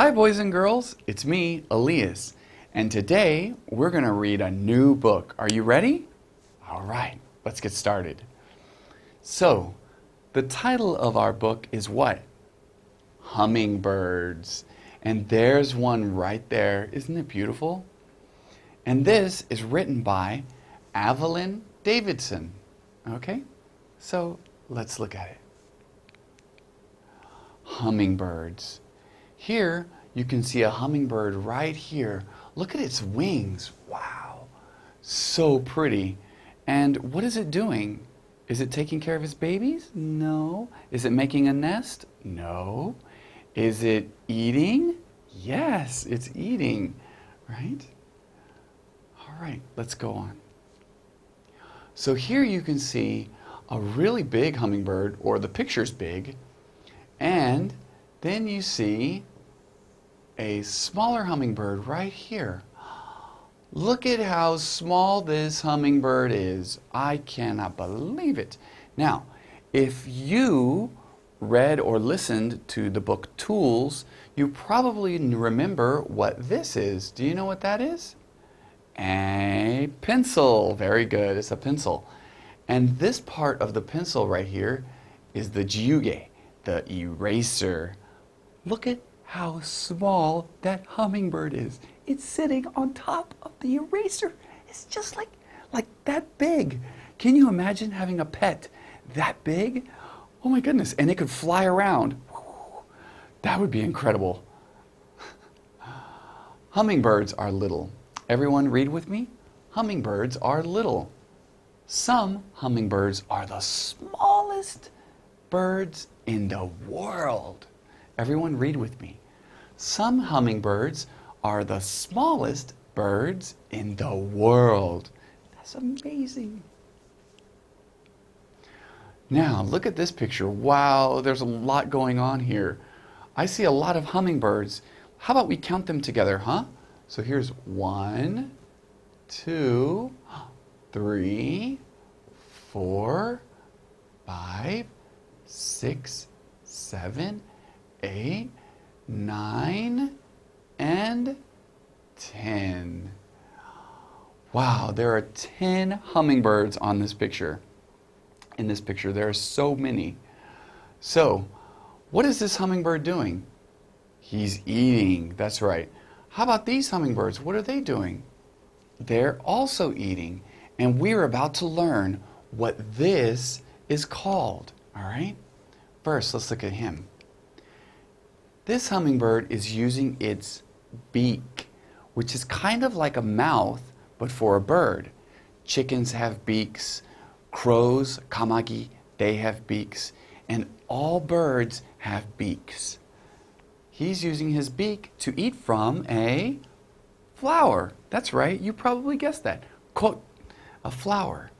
Hi, boys and girls. It's me, Elias. And today we're going to read a new book. Are you ready? All right, let's get started. So, the title of our book is what? Hummingbirds. And there's one right there. Isn't it beautiful? And this is written by Evelyn Davidson. Okay? So, let's look at it. Hummingbirds. Here, you can see a hummingbird right here. Look at its wings. Wow. So pretty. And what is it doing? Is it taking care of its babies? No. Is it making a nest? No. Is it eating? Yes, it's eating, right? All right, let's go on. So here you can see a really big hummingbird, or the picture's big, and then you see a smaller hummingbird right here. Look at how small this hummingbird is. I cannot believe it. Now, if you read or listened to the book Tools, you probably remember what this is. Do you know what that is? A pencil. Very good. It's a pencil. And this part of the pencil right here is the jiuge, the eraser. Look at how small that hummingbird is. It's sitting on top of the eraser. It's just like, like that big. Can you imagine having a pet that big? Oh my goodness. And it could fly around. That would be incredible. Hummingbirds are little. Everyone read with me? Hummingbirds are little. Some hummingbirds are the smallest birds in the world. Everyone read with me. Some hummingbirds are the smallest birds in the world. That's amazing. Now, look at this picture. Wow, there's a lot going on here. I see a lot of hummingbirds. How about we count them together, huh? So here's one, two, three, four, five, six, seven, eight, nine, and 10. Wow, there are 10 hummingbirds on this picture. In this picture, there are so many. So, what is this hummingbird doing? He's eating. That's right. How about these hummingbirds? What are they doing? They're also eating. And we're about to learn what this is called. All right? First, let's look at him. This hummingbird is using its beak, which is kind of like a mouth, but for a bird. Chickens have beaks, crows, kamagi, they have beaks, and all birds have beaks. He's using his beak to eat from a flower. That's right, you probably guessed that. A flower.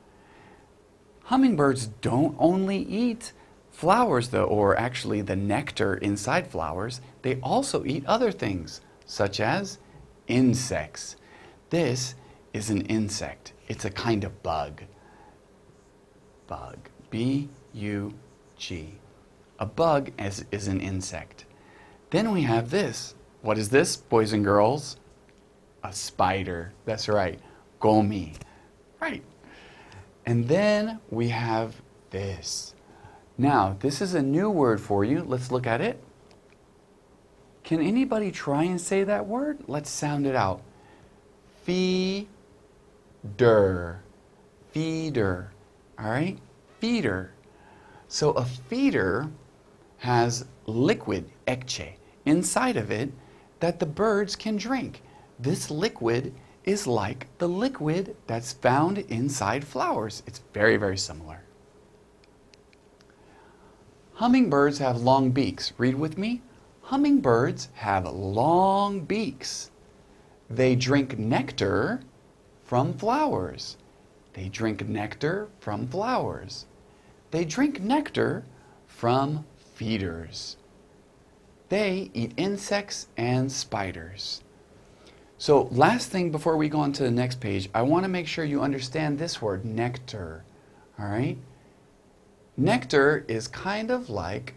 Hummingbirds don't only eat Flowers, though, or actually the nectar inside flowers, they also eat other things, such as insects. This is an insect. It's a kind of bug. Bug. B U G. A bug is, is an insect. Then we have this. What is this, boys and girls? A spider. That's right. Gomi. Right. And then we have this. Now, this is a new word for you. Let's look at it. Can anybody try and say that word? Let's sound it out. Feeder. Feeder. All right? Feeder. So a feeder has liquid, inside of it that the birds can drink. This liquid is like the liquid that's found inside flowers. It's very, very similar. Hummingbirds have long beaks. Read with me. Hummingbirds have long beaks. They drink nectar from flowers. They drink nectar from flowers. They drink nectar from feeders. They eat insects and spiders. So, last thing before we go on to the next page, I want to make sure you understand this word, nectar. All right? Nectar is kind of like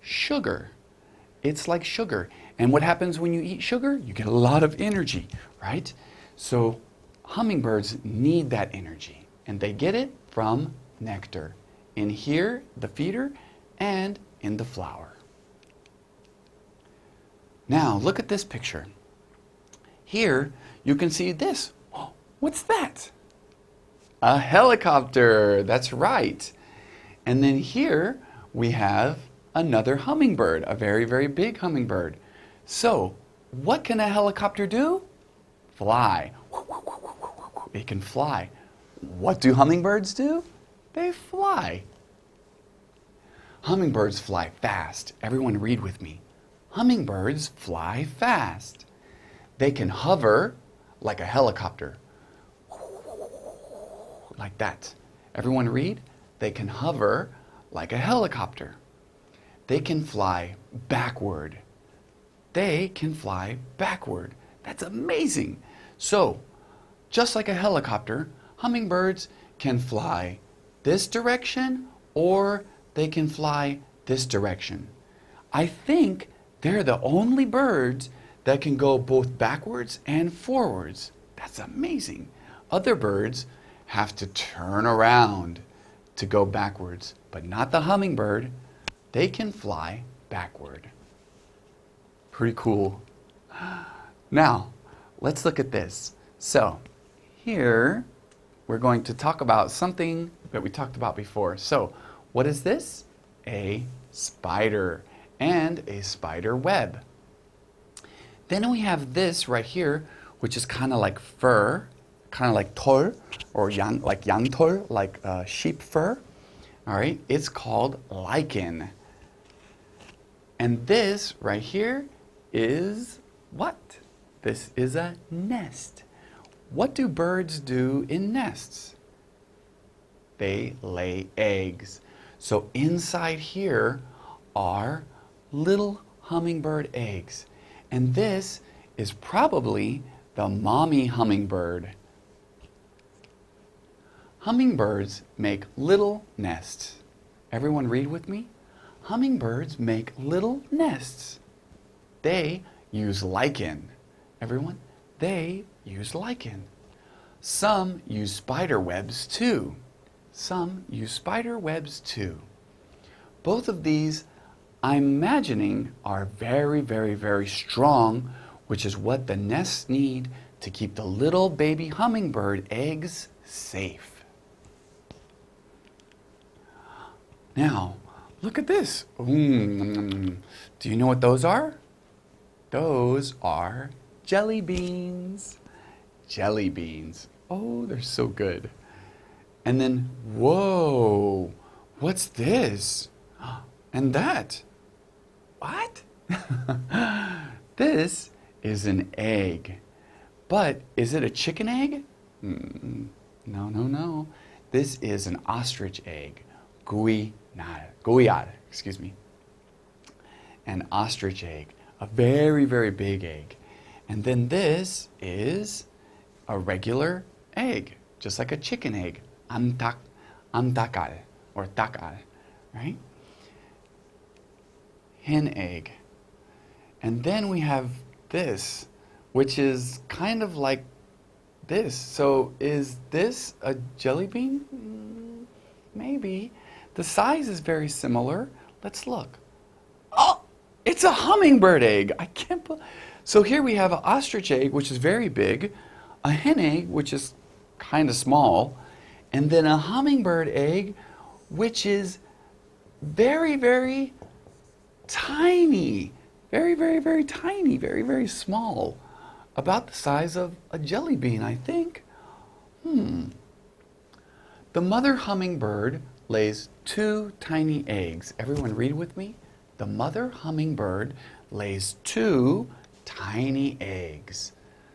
sugar. It's like sugar. And what happens when you eat sugar? You get a lot of energy, right? So hummingbirds need that energy, and they get it from nectar. In here, the feeder, and in the flower. Now, look at this picture. Here, you can see this. What's that? A helicopter. That's right. And then here, we have another hummingbird, a very, very big hummingbird. So, what can a helicopter do? Fly. It can fly. What do hummingbirds do? They fly. Hummingbirds fly fast. Everyone read with me. Hummingbirds fly fast. They can hover like a helicopter. Like that. Everyone read? They can hover like a helicopter. They can fly backward. They can fly backward. That's amazing. So, just like a helicopter, hummingbirds can fly this direction or they can fly this direction. I think they're the only birds that can go both backwards and forwards. That's amazing. Other birds have to turn around to go backwards, but not the hummingbird. They can fly backward. Pretty cool. Now, let's look at this. So, here we're going to talk about something that we talked about before. So, what is this? A spider and a spider web. Then we have this right here, which is kind of like fur, kind of like tor or yang, like yang tor, like uh, sheep fur. All right, it's called lichen. And this right here is what? This is a nest. What do birds do in nests? They lay eggs. So inside here are little hummingbird eggs. And this is probably the mommy hummingbird. Hummingbirds make little nests. Everyone read with me? Hummingbirds make little nests. They use lichen. Everyone? They use lichen. Some use spider webs too. Some use spider webs too. Both of these, I'm imagining, are very, very, very strong, which is what the nests need to keep the little baby hummingbird eggs safe. Now, look at this. Mm, do you know what those are? Those are jelly beans. Jelly beans. Oh, they're so good. And then, whoa, what's this? And that. What? this is an egg. But is it a chicken egg? Mm, no, no, no. This is an ostrich egg. Gui guyar, excuse me. An ostrich egg. A very, very big egg. And then this is a regular egg, just like a chicken egg antak, antakal or takal, right? Hen egg. And then we have this, which is kind of like this. So is this a jelly bean? Mm, maybe. The size is very similar. Let's look. Oh, it's a hummingbird egg. I can't believe. So here we have an ostrich egg, which is very big, a hen egg, which is kind of small, and then a hummingbird egg, which is very, very tiny. Very, very, very tiny, very, very small. About the size of a jelly bean, I think. Hmm. The mother hummingbird lays two tiny eggs. Everyone read with me. The mother hummingbird lays two tiny eggs.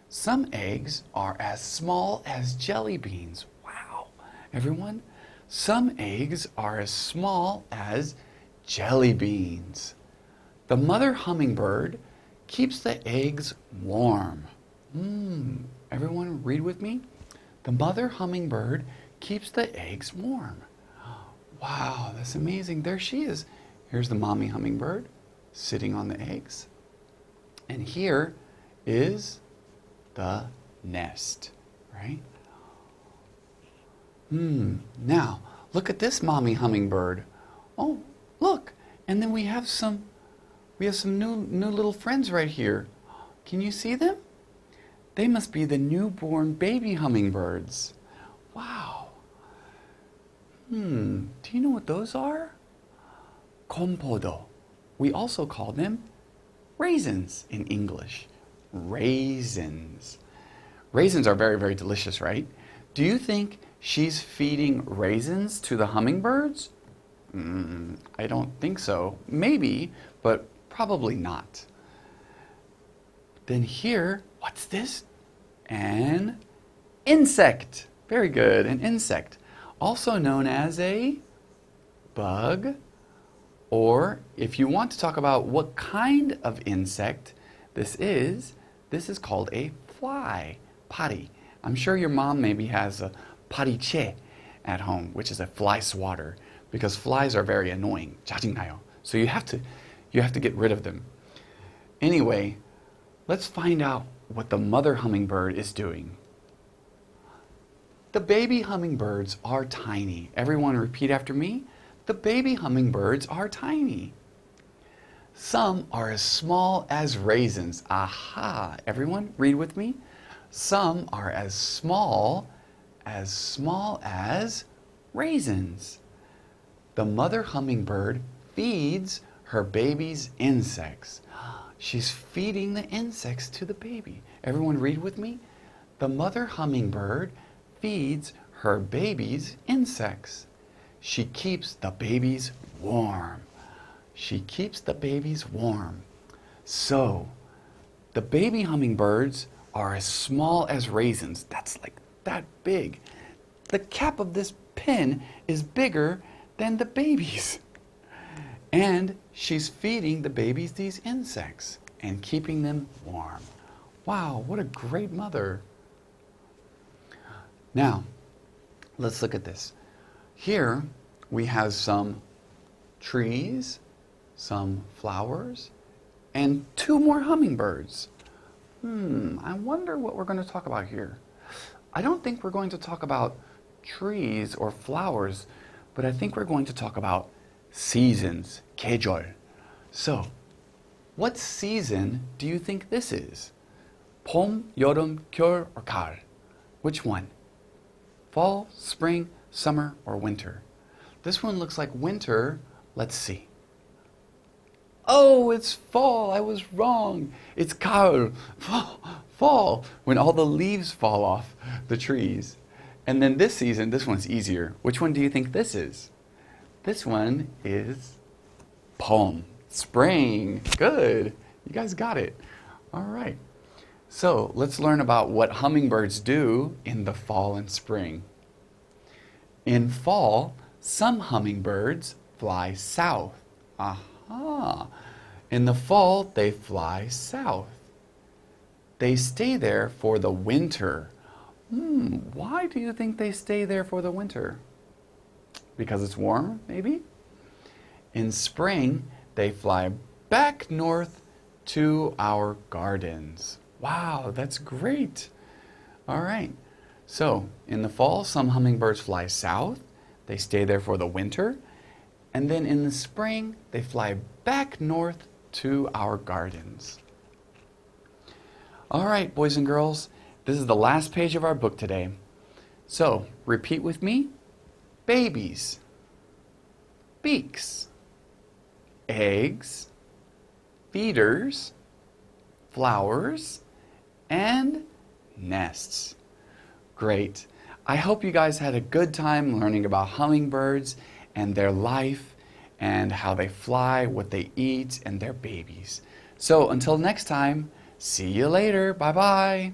Some eggs are as small as jelly beans. Wow. Everyone, some eggs are as small as jelly beans. The mother hummingbird keeps the eggs warm. Mmm, everyone read with me? The mother hummingbird keeps the eggs warm. Wow, that's amazing. There she is. Here's the mommy hummingbird. sitting on the eggs. And here is the nest, right? Hmm, now look at this mommy hummingbird. Oh, look, and then we have some, we have some new, new little friends right here. Can you see them? They must be the newborn baby hummingbirds. Hmm, do you know what those are? Kompodo. We also call them raisins in English. Raisins. Raisins are very, very delicious, right? Do you think she's feeding raisins to the hummingbirds? Mm, I don't think so. Maybe, but probably not. Then here, what's this? An insect. Very good, an insect. Also known as a bug, or if you want to talk about what kind of insect this is, this is called a fly, pari. I'm sure your mom maybe has a pariche at home, which is a fly swatter, because flies are very annoying. So you have to you have to get rid of them. Anyway, let's find out what the mother hummingbird is doing. The baby hummingbirds are tiny. Everyone repeat after me. The baby hummingbirds are tiny. Some are as small as raisins. Aha! Everyone, read with me. Some are as small as small as raisins. The mother hummingbird feeds her baby's insects. She's feeding the insects to the baby. Everyone read with me. The mother hummingbird feeds her babies insects. She keeps the babies warm. She keeps the babies warm. So, the baby hummingbirds are as small as raisins. That's like that big. The cap of this pin is bigger than the babies. And she's feeding the babies these insects and keeping them warm. Wow, what a great mother. Now, let's look at this. Here we have some trees, some flowers, and two more hummingbirds. Hmm, I wonder what we're going to talk about here. I don't think we're going to talk about trees or flowers, but I think we're going to talk about seasons, 계절. So, what season do you think this is? 봄, 여름, 겨울, or 가을? Which one? fall, spring, summer, or winter. This one looks like winter. Let's see. Oh, it's fall. I was wrong. It's Karl. Fall, fall, when all the leaves fall off the trees. And then this season, this one's easier. Which one do you think this is? This one is palm. Spring. Good. You guys got it. All right. So let's learn about what hummingbirds do in the fall and spring. In fall, some hummingbirds fly south. Aha. In the fall, they fly south. They stay there for the winter. Hmm, why do you think they stay there for the winter? Because it's warm, maybe? In spring, they fly back north to our gardens. Wow, that's great. All right. So, in the fall, some hummingbirds fly south. They stay there for the winter. And then in the spring, they fly back north to our gardens. All right, boys and girls, this is the last page of our book today. So, repeat with me babies, beaks, eggs, feeders, flowers, and nests. Great. I hope you guys had a good time learning about hummingbirds and their life and how they fly, what they eat, and their babies. So until next time, see you later. Bye bye.